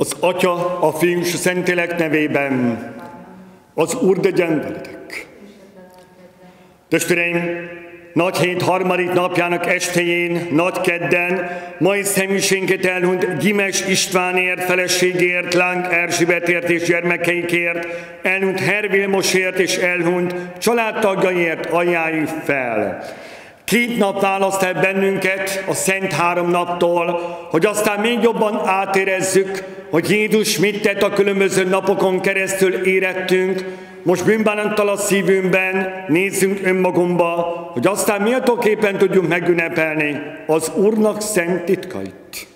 Az Atya, a Fiú és a Szentlélek nevében az Úr de veletek. Testvéreim, nagy hét harmadik napjának estéjén, nagy kedden, mai szeműsénket elhunyt Gimes Istvánért, feleségért, Láng Erzsébetért és gyermekeikért, elhunyt Hervilmosért és elhunyt családtagjaiért ajánljuk fel. Két nap választ el bennünket a Szent Három naptól, hogy aztán még jobban átérezzük, hogy Jézus mit tett a különböző napokon keresztül érettünk, most bűnbánattal a szívünkben nézzünk önmagunkba, hogy aztán méltóképpen tudjunk megünnepelni az Úrnak szent titkait.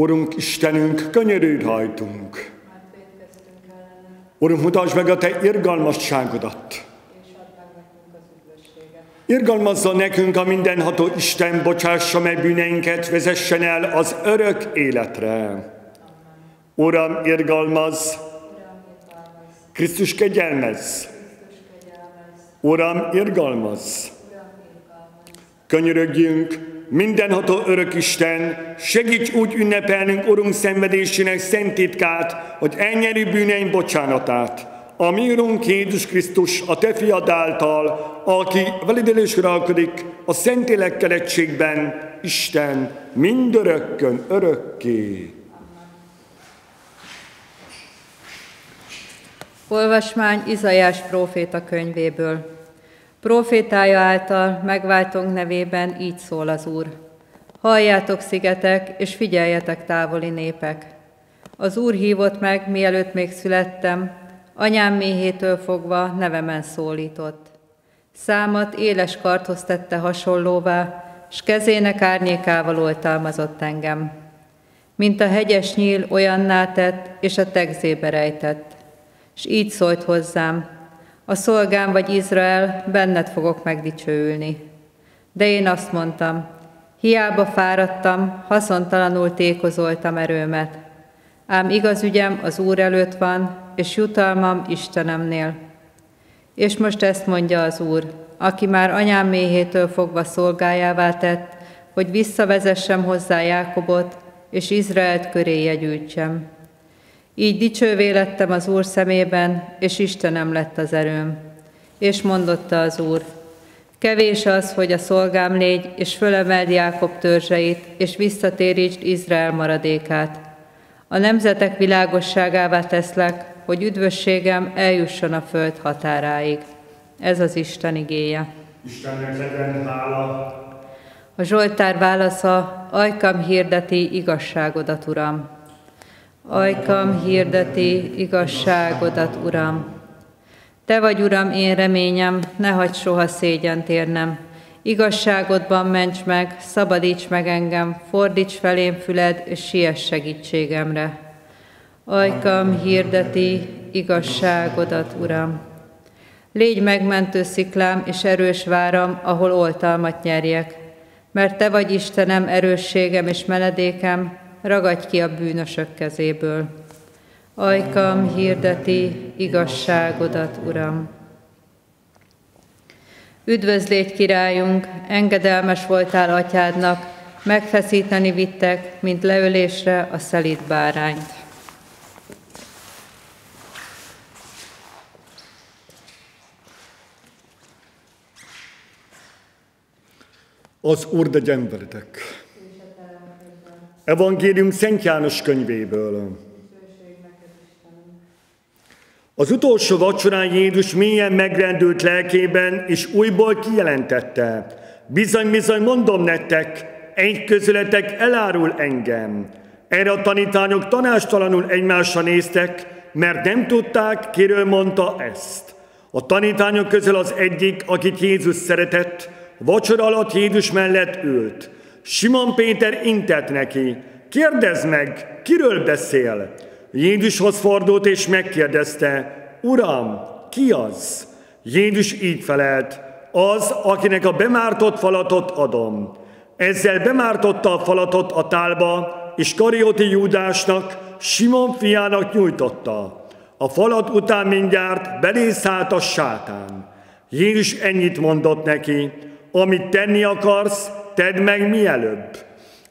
Urunk Istenünk, könyörűd hajtunk. Urunk, mutasd meg a Te irgalmasságodat. Irgalmazza nekünk a mindenható Isten, bocsássa meg bűneinket, vezessen el az örök életre. Uram, irgalmaz, Krisztus kegyelmez. Uram, irgalmaz. Könyörögjünk, mindenható örök Isten, segíts úgy ünnepelnünk Urunk szenvedésének szent titkát, hogy elnyeri bűneink bocsánatát a mi Urunk Jézus Krisztus, a Te fiad által, aki veled és uralkodik a Szentlélekkel egységben, Isten mindörökkön, örökké. Olvasmány Izajás próféta könyvéből. Profétája által megváltunk nevében így szól az Úr. Halljátok szigetek, és figyeljetek távoli népek. Az Úr hívott meg, mielőtt még születtem, Anyám méhétől fogva nevemen szólított. Számat éles karthoz tette hasonlóvá, s kezének árnyékával oltalmazott engem. Mint a hegyes nyíl olyanná tett, és a tegzébe rejtett. S így szólt hozzám, a szolgám vagy Izrael, benned fogok megdicsőülni. De én azt mondtam, hiába fáradtam, haszontalanul tékozoltam erőmet. Ám igaz ügyem az Úr előtt van, és jutalmam Istenemnél. És most ezt mondja az Úr, aki már anyám méhétől fogva szolgájává tett, hogy visszavezessem hozzá Jákobot, és Izraelt köré jegyültsem. Így dicsővé lettem az Úr szemében, és Istenem lett az erőm. És mondotta az Úr, kevés az, hogy a szolgám légy, és fölemeld Jákob törzseit, és visszatérítsd Izrael maradékát. A nemzetek világosságává teszlek, hogy üdvösségem eljusson a föld határáig. Ez az Isten igéje. Istennek legyen hála. A Zsoltár válasza, ajkam hirdeti igazságodat, Uram. Ajkam hirdeti igazságodat, Uram. Te vagy, Uram, én reményem, ne hagyd soha szégyent érnem. Igazságodban ments meg, szabadíts meg engem, fordíts felém füled, és siess segítségemre. Ajkam hirdeti igazságodat, Uram. Légy megmentő sziklám és erős váram, ahol oltalmat nyerjek, mert Te vagy Istenem, erősségem és menedékem, ragadj ki a bűnösök kezéből. Ajkam hirdeti igazságodat, Uram. Üdvözlégy királyunk, engedelmes voltál atyádnak, megfeszíteni vittek, mint leölésre a szelít bárányt. Az Úr de veletek. Evangélium Szent János könyvéből. Az utolsó vacsorán Jézus mélyen megrendült lelkében, és újból kijelentette, bizony-bizony mondom nektek, egy közületek elárul engem. Erre a tanítányok tanástalanul egymásra néztek, mert nem tudták, kiről mondta ezt. A tanítányok közül az egyik, akit Jézus szeretett, Vacsora alatt Jézus mellett ült. Simon Péter intett neki, kérdezd meg, kiről beszél? Jézushoz fordult és megkérdezte, Uram, ki az? Jézus így felelt, az, akinek a bemártott falatot adom. Ezzel bemártotta a falatot a tálba, és Karioti Júdásnak, Simon fiának nyújtotta. A falat után mindjárt belészállt a sátán. Jézus ennyit mondott neki, amit tenni akarsz, tedd meg mielőbb.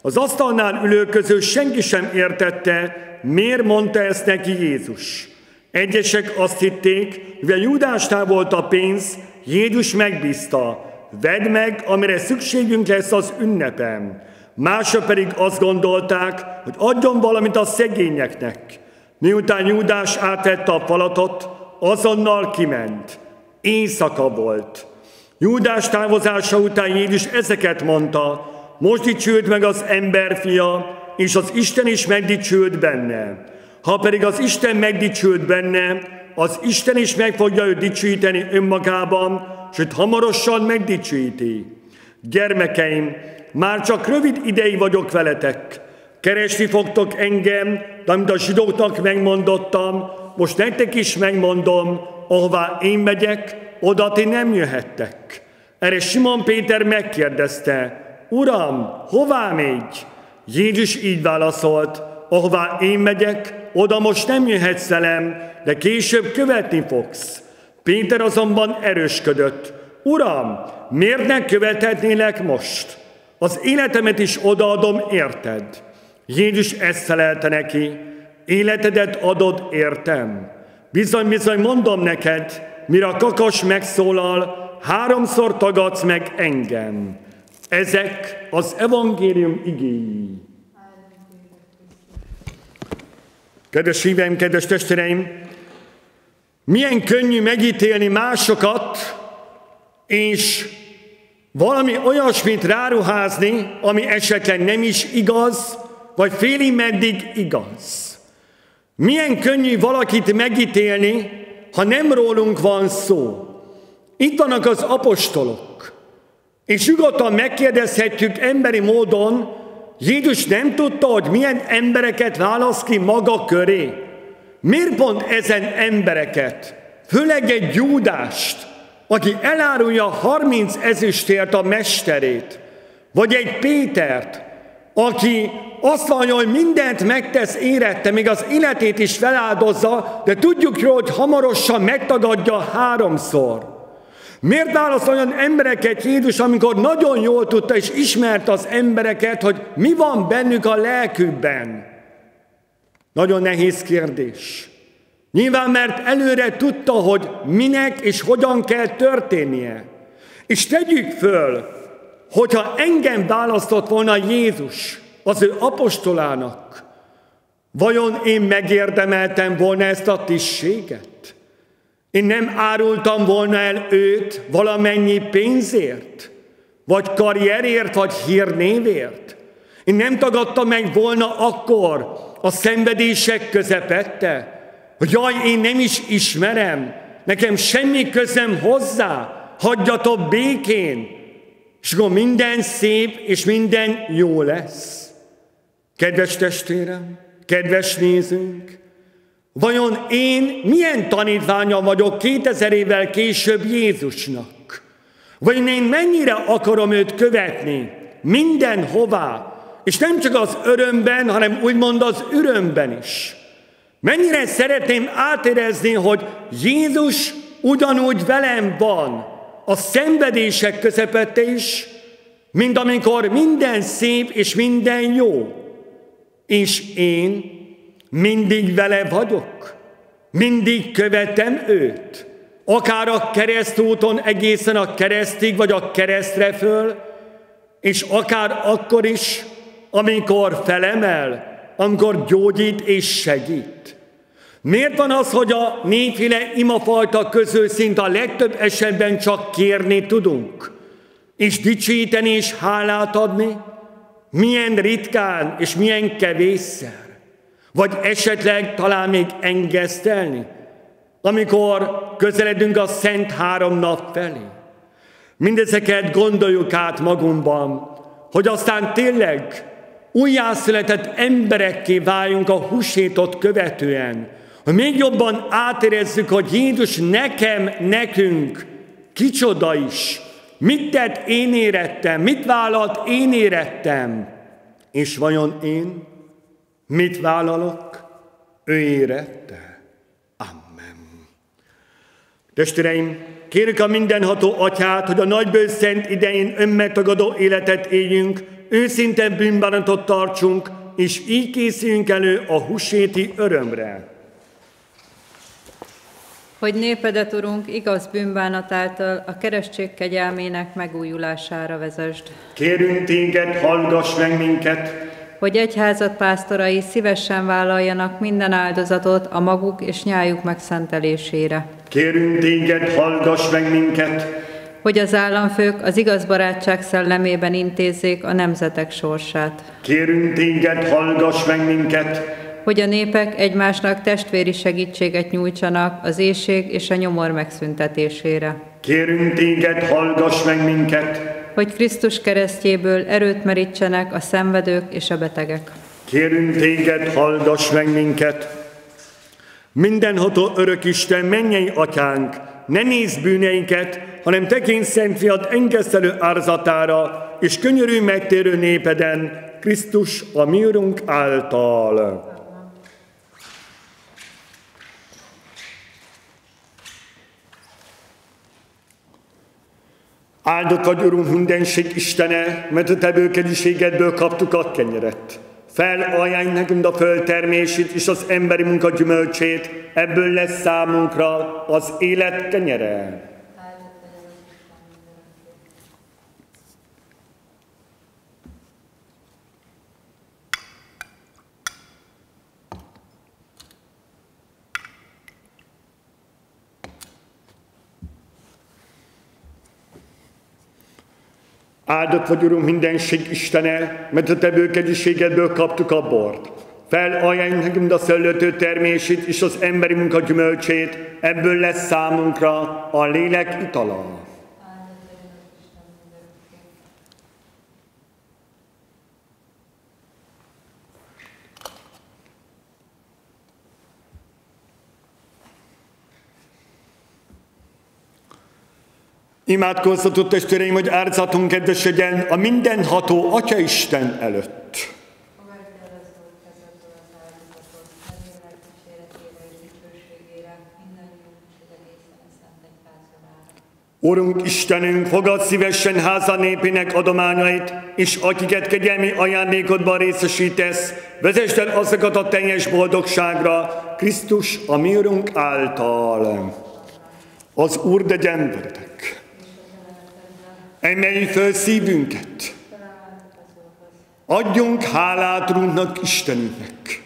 Az asztalnál ülő közül senki sem értette, miért mondta ezt neki Jézus. Egyesek azt hitték, mivel Júdásnál volt a pénz, Jézus megbízta, vedd meg, amire szükségünk lesz az ünnepen. Mások pedig azt gondolták, hogy adjon valamit a szegényeknek. Miután Júdás átvette a falatot, azonnal kiment. Éjszaka volt. Júdás távozása után Jézus ezeket mondta, most dicsült meg az emberfia, és az Isten is megdicsült benne. Ha pedig az Isten megdicsült benne, az Isten is meg fogja őt dicsőíteni önmagában, sőt hamarosan megdicsőíti. Gyermekeim, már csak rövid ideig vagyok veletek. Keresni fogtok engem, de amit a zsidóknak megmondottam, most nektek is megmondom, ahová én megyek, oda ti nem jöhettek. Erre Simon Péter megkérdezte, Uram, hová megy? Jézus így válaszolt, ahová én megyek, oda most nem jöhetsz velem, de később követni fogsz. Péter azonban erősködött. Uram, miért ne követhetnélek most? Az életemet is odaadom, érted? Jézus ezt felelte neki, életedet adod, értem. Bizony, bizony, mondom neked, mire a kakas megszólal, háromszor tagadsz meg engem. Ezek az evangélium igéi. Kedves híveim, kedves testvéreim, milyen könnyű megítélni másokat, és valami olyasmit ráruházni, ami esetleg nem is igaz, vagy félig meddig igaz. Milyen könnyű valakit megítélni, ha nem rólunk van szó. Itt vannak az apostolok, és nyugodtan megkérdezhetjük emberi módon, Jézus nem tudta, hogy milyen embereket választ ki maga köré. Miért pont ezen embereket? Főleg egy Júdást, aki elárulja 30 ezüstért a mesterét, vagy egy Pétert, aki azt mondja, hogy mindent megtesz érette, még az életét is feláldozza, de tudjuk jól, hogy hamarosan megtagadja háromszor. Miért választ olyan embereket Jézus, amikor nagyon jól tudta és ismert az embereket, hogy mi van bennük a lelkükben? Nagyon nehéz kérdés. Nyilván, mert előre tudta, hogy minek és hogyan kell történnie. És tegyük föl, hogyha engem választott volna Jézus az ő apostolának, vajon én megérdemeltem volna ezt a tisztséget? Én nem árultam volna el őt valamennyi pénzért, vagy karrierért, vagy hírnévért. Én nem tagadtam meg volna akkor a szenvedések közepette, hogy jaj, én nem is ismerem, nekem semmi közem hozzá, hagyjatok békén, és akkor minden szép és minden jó lesz. Kedves testvérem, kedves nézőnk, vajon én milyen tanítványa vagyok 2000 évvel később Jézusnak? Vagy én mennyire akarom őt követni mindenhová, és nem csak az örömben, hanem úgymond az örömben is. Mennyire szeretném átérezni, hogy Jézus ugyanúgy velem van a szenvedések közepette is, mint amikor minden szép és minden jó. És én mindig vele vagyok, mindig követem őt. Akár a keresztúton egészen a keresztig, vagy a keresztre föl, és akár akkor is, amikor felemel, amikor gyógyít és segít. Miért van az, hogy a négyféle imafajta közül szinte a legtöbb esetben csak kérni tudunk, és dicsőíteni és hálát adni? Milyen ritkán és milyen kevésszer? Vagy esetleg talán még engesztelni, amikor közeledünk a Szent Három nap felé? Mindezeket gondoljuk át magunkban, hogy aztán tényleg újjászületett emberekké váljunk a húsétot követően, hogy még jobban átérezzük, hogy Jézus nekem, nekünk kicsoda is, mit tett, én érettem, mit vállalt, én érettem, és vajon én mit vállalok, ő érette? Amen. Testvéreim, kérjük a mindenható atyát, hogy a nagyből szent idején önmegtagadó életet éljünk, őszinte bűnbánatot tartsunk, és így készüljünk elő a húsvéti örömre. Hogy népedet, Urunk, igaz bűnbánat által a keresztség kegyelmének megújulására vezesd. Kérünk téged, hallgass meg minket, hogy egyházat pásztorai szívesen vállaljanak minden áldozatot a maguk és nyájuk megszentelésére. Kérünk téged, hallgass meg minket, hogy az államfők az igaz barátság szellemében intézzék a nemzetek sorsát. Kérünk téged, hallgass meg minket, hogy a népek egymásnak testvéri segítséget nyújtsanak az éjség és a nyomor megszüntetésére. Kérünk téged, hallgass meg minket, hogy Krisztus keresztjéből erőt merítsenek a szenvedők és a betegek. Kérünk téged, hallgass meg minket! Mindenható örökisten, mennyei atyánk, ne nézz bűneinket, hanem tekints szent fiat engesztelő árzatára, és könyörű megtérő népeden, Krisztus a mi által. Áldott vagy, Urunk, mindenség Istene, mert a Te bőkeliségedből kaptuk a kenyeret. Felajánlj nekünk a földtermését és az emberi munka gyümölcsét, ebből lesz számunkra az élet kenyere. Áldott vagy, Urunk, mindenség Istene, mert a Te bőkediségedből kaptuk a bort. Felajánlj nekünk a szöllőtő termését és az emberi munka gyümölcsét, ebből lesz számunkra a lélek itala. Imádkozzatott testvéreim, hogy árzatunk kedvesedjen a mindenható Atya Isten előtt. Urunk Istenünk, fogad szívesen háza népének adományait, és akiket kegyelmi ajándékodban részesítesz, vezesd el azokat a teljes boldogságra, Krisztus a mi Urunk által. Az Úr de veletek. Emelj föl szívünket. Adjunk hálát Urunknak, Istenünknek.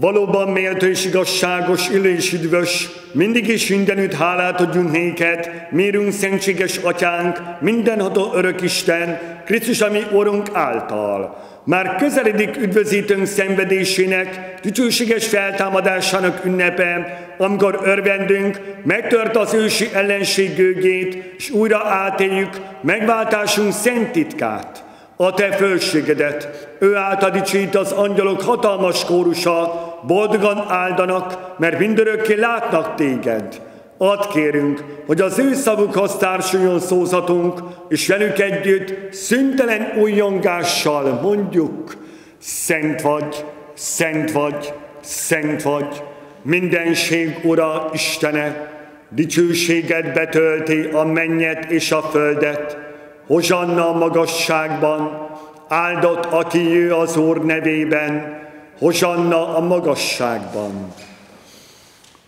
Valóban méltó és igazságos, illő és üdvös, mindig és mindenütt hálát adjunk néked, mérünk szentséges atyánk, mindenható örök Isten, Krisztus, ami orunk által. Már közeledik üdvözítőnk szenvedésének, tücsőséges feltámadásának ünnepe, amikor örvendünk, megtört az ősi ellenség gőgét, és újra átéljük megváltásunk szent titkát. A te fölségedet, ő által dicsít az angyalok hatalmas kórusa, boldogan áldanak, mert mindörökké látnak téged. Add kérünk, hogy az ő szavukhoz társuljon szózatunk, és velük együtt szüntelen újjongással mondjuk, Szent vagy, Szent vagy, Szent vagy, mindenség Ura, Istene, dicsőséged betölti a mennyet és a földet, Hozsanna a magasságban, áldott, aki jő az Úr nevében, Hozsanna a magasságban.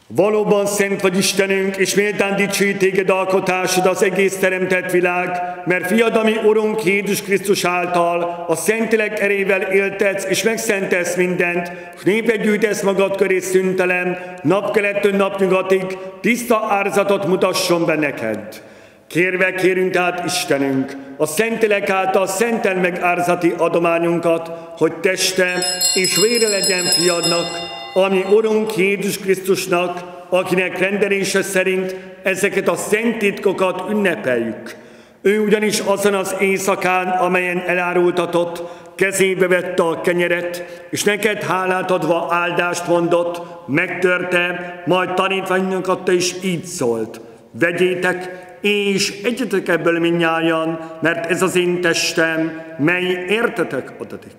Valóban szent vagy Istenünk, és méltán dicsőít téged alkotásod az egész teremtett világ, mert fiad, ami Urunk Jézus Krisztus által a Szentilek erével éltetsz és megszentesz mindent, és népet gyűjtesz magad köré szüntelen, napkelettől napnyugatig, tiszta árzatot mutasson be neked. Kérve kérünk át Istenünk, a Szentelek által szentel meg árzati adományunkat, hogy teste és vére legyen fiadnak, ami Urunk Jézus Krisztusnak, akinek rendelése szerint ezeket a szent titkokat ünnepeljük. Ő ugyanis azon az éjszakán, amelyen elárultatott, kezébe vette a kenyeret, és neked hálát adva áldást mondott, megtörte, majd tanítványnak adta, és így szólt. Vegyétek, és egyetek ebből minnyájan, mert ez az én testem, mely értetek adatik.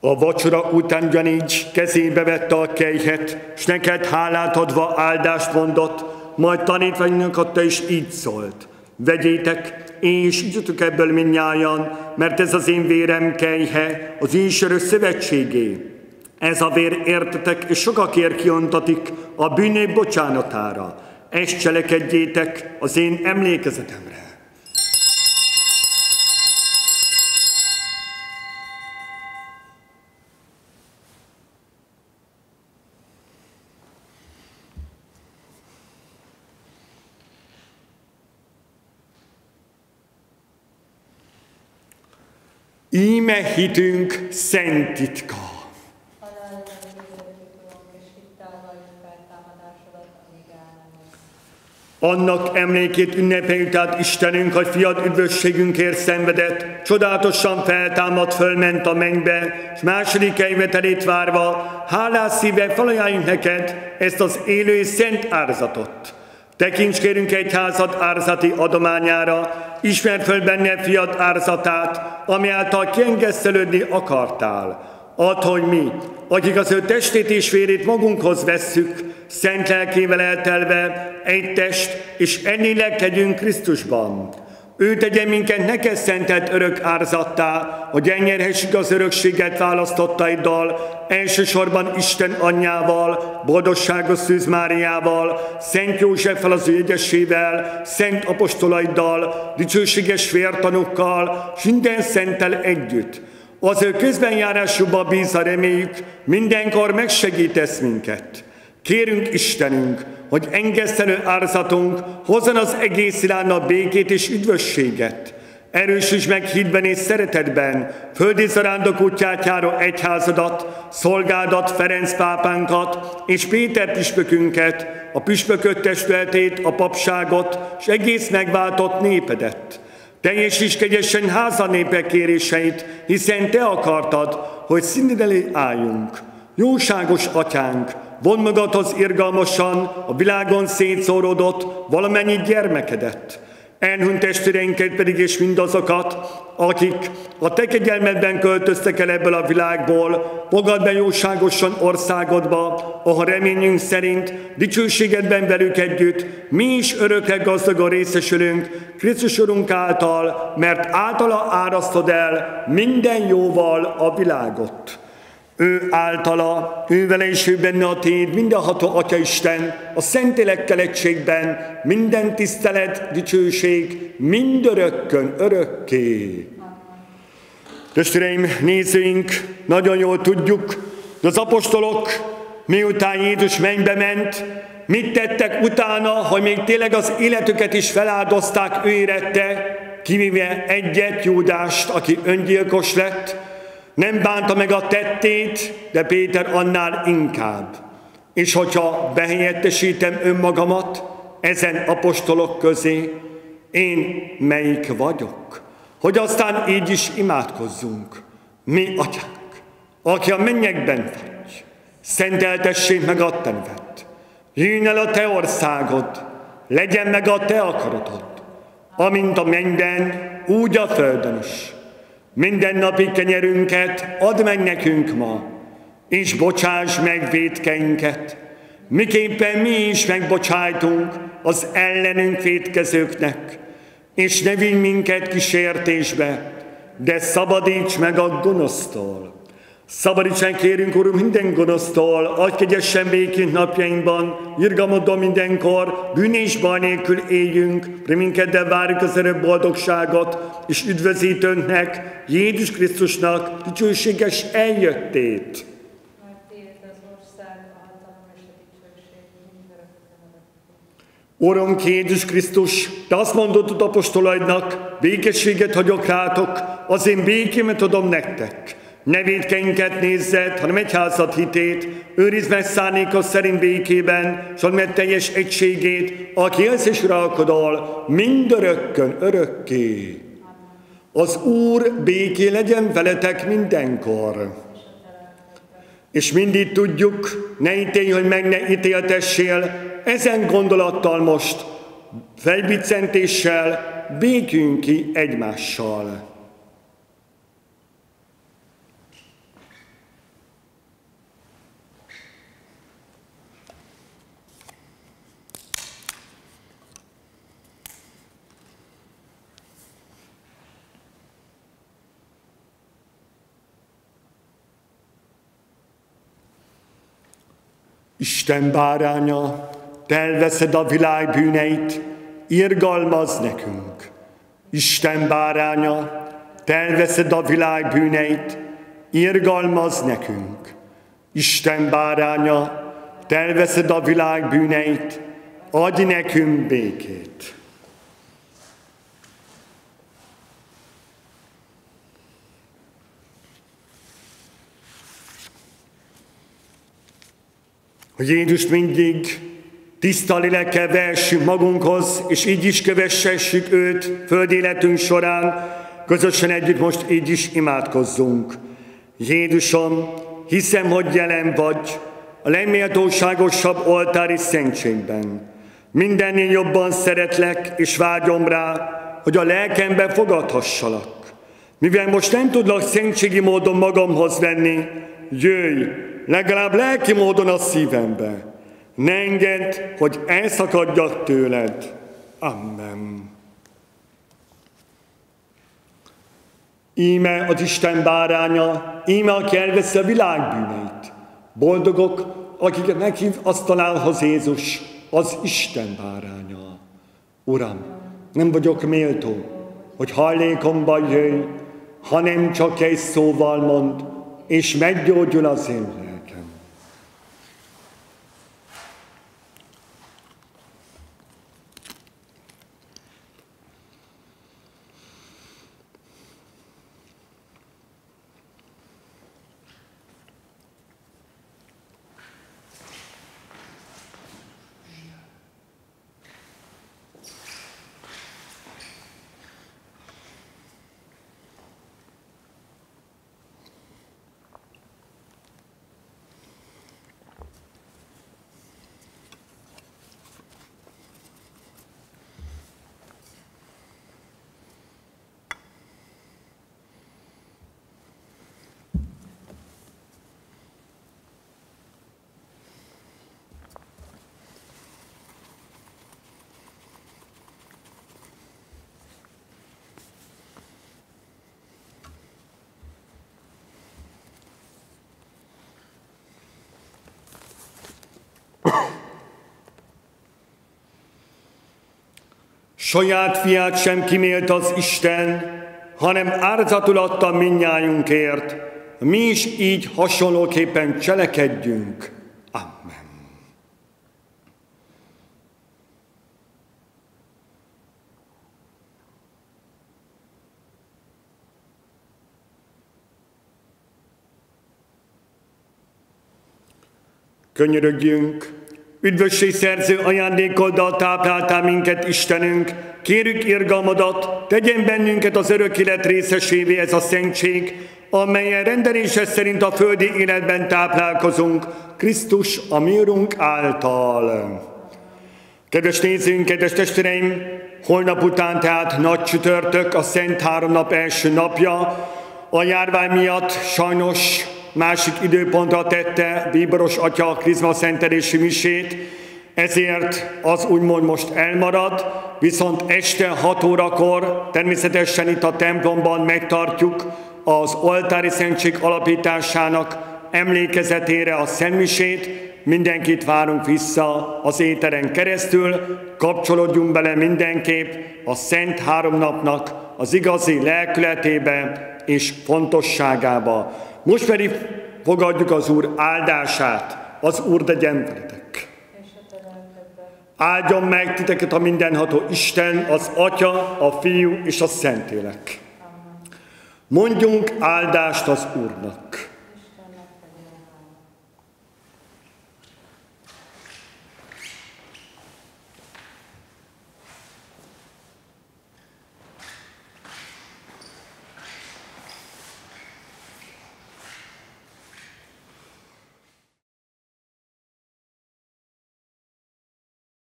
A vacsora után ugyanígy kezébe vette a kejhet, s neked hálát adva áldást mondott, majd tanítványokat is így szólt. Vegyétek, és igyatok ebből minnyájan, mert ez az én vérem kejhe, az én sörös szövetségé. Ez a vér értetek, és sokakért kiontatik a bűnép bocsánatára. Ezt cselekedjétek az én emlékezetemre. Íme hitünk szent titka. Annak emlékét ünnepeljük át Istenünk, hogy fiad üdvösségünkért szenvedett, csodálatosan feltámadt, fölment a mennybe, és második eljövetelét várva, hálás szíve felajánljuk neked ezt az élő szent árzatot. Tekints kérünk egy házad árzati adományára, ismert föl benne fiad árzatát, ami által kiengesztelődni akartál. Add, hogy mi, akik az ő testét és vérét magunkhoz vesszük, szent lelkével eltelve, egy test, és ennél legyünk Krisztusban. Ő tegye minket neked szentelt örök árzattá, hogy elnyerhessük az örökséget választottaiddal, elsősorban Isten anyjával, boldogságos Szűz Máriával, Szent Józseffel az ő Szent apostolaiddal, dicsőséges vértanukkal, és minden szentel együtt. Az ő közbenjárásúba bízva reméljük, mindenkor megsegítesz minket. Kérünk Istenünk, hogy engesztelő árzatunk hozzon az egész a békét és üdvösséget. Erősíts meg hitben és szeretetben, földi zarándok útját járó egyházadat, szolgádat, Ferenc pápánkat és Péter püspökünket, a püspökök testületét, a papságot, és egész megváltott népedet. Teljesíts kegyesen háza népek kéréseit, hiszen Te akartad, hogy színed elé álljunk. Jóságos atyánk, von magadhoz irgalmasan a világon szétszórodott valamennyi gyermekedet. Elhunyt testvéreinket pedig és mindazokat, akik a te kegyelmedben költöztek el ebből a világból, fogad be jóságosan országodba, ahol reményünk szerint dicsőségedben velük együtt, mi is örökre gazdagon részesülünk Krisztus Urunk által, mert általa árasztod el minden jóval a világot. Ő általa, ő vele is ő benne a téd, mindenható Atya Isten, a Szentélekkel egységben, minden tisztelet, dicsőség, mindörökkön, örökké. Testvéreim, nézőink, nagyon jól tudjuk, hogy az apostolok, miután Jézus mennybe ment, mit tettek utána, hogy még tényleg az életüket is feláldozták ő érette, kivéve egyet Júdást, aki öngyilkos lett, nem bánta meg a tettét, de Péter annál inkább. És hogyha behelyettesítem önmagamat ezen apostolok közé, én melyik vagyok? Hogy aztán így is imádkozzunk. Mi, atyánk, aki a mennyekben vagy, szenteltessék meg a te. Jöjjön el a te országod, legyen meg a te akaratod, amint a mennyben, úgy a földön is. Minden napi kenyerünket add meg nekünk ma, és bocsáss meg védkeinket, miképpen mi is megbocsájtunk az ellenünk védkezőknek, és ne vinj minket kísértésbe, de szabadíts meg a gonosztól. Szabadítsen kérünk, Urunk, minden gonosztól, adj kegyesen békén napjainkban, irgalmodon mindenkor, bűn és baj nélkül éljünk, reminkeddel várjuk az erőbb boldogságot, és üdvözítőnknek, Jézus Krisztusnak dicsőséges eljöttét. Uram, Jézus Krisztus, te azt mondod apostolaidnak, békességet hagyok rátok, az én békémet adom nektek. Ne védkeinket nézzed, hanem egyházat hitét, őrizd meg szándékos szerint békében, s meg teljes egységét, aki az és uralkodol, mindörökkön, örökké. Az Úr béké legyen veletek mindenkor. És mindig tudjuk, ne ítélj, hogy meg ne ítéltessél, ezen gondolattal most, fejbicentéssel békünk ki egymással. Isten báránya, te elveszed a világ bűneit, irgalmaz nekünk. Isten báránya, te elveszed a világ bűneit, irgalmaz nekünk. Isten báránya, te elveszed a világ bűneit, adj nekünk békét. Hogy Jézus mindig tiszta lélekkel versünk magunkhoz, és így is kövessessük őt föld életünk során, közösen együtt most így is imádkozzunk. Jézusom, hiszem, hogy jelen vagy a legméltóságosabb oltári szentségben. Mindennél jobban szeretlek, és vágyom rá, hogy a lelkembe fogadhassalak. Mivel most nem tudlak szentségi módon magamhoz venni, jöjj, legalább lelki módon a szívembe. Ne engedd, hogy elszakadjak tőled. Amen. Íme az Isten báránya, íme, aki elveszi a világ bűneit. Boldogok, akiket meghív asztalához Jézus, az Isten báránya. Uram, nem vagyok méltó, hogy hajlékomban jöjj, hanem csak egy szóval mond, és meggyógyul az én Saját fiát sem kimélt az Isten, hanem árzatul adta minnyájunkért. Mi is így hasonlóképpen cselekedjünk. Amen. Könyörögjünk, Üdvösség szerző ajándékoddal tápláltál minket, Istenünk, kérjük irgalmadat, tegyen bennünket az örök élet részesévé ez a szentség, amelyen rendelése szerint a földi életben táplálkozunk, Krisztus a mi által. Kedves nézőink, kedves testvéreim, holnap után tehát nagy csütörtök, a Szent Három nap első napja, a járvány miatt sajnos másik időpontra tette Bíboros atya a krizma szentelési misét, ezért az úgymond most elmarad, viszont este 6 órakor természetesen itt a templomban megtartjuk az oltári szentség alapításának emlékezetére a szentmisét, mindenkit várunk vissza az éteren keresztül, kapcsolódjunk bele mindenképp a Szent Háromnapnak az igazi lelkületébe és fontosságába. Most pedig fogadjuk az Úr áldását. Az Úr legyen veletek. Áldjon meg titeket a mindenható Isten, az Atya, a Fiú és a Szentlélek. Mondjunk áldást az Úrnak.